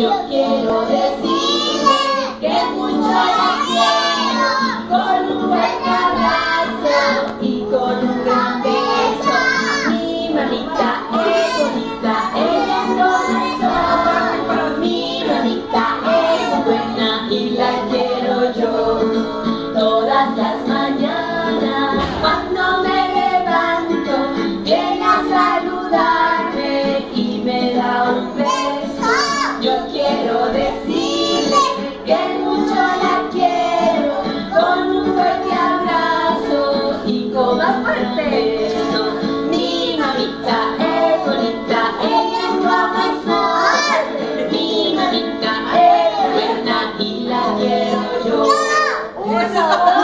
eu quero. decirle que mucho la quiero con un fuerte abrazo y con más fuerte beso. Mi mamita es bonita, ella es guapa y fuerte. Mi mamita es buena y la quiero yo.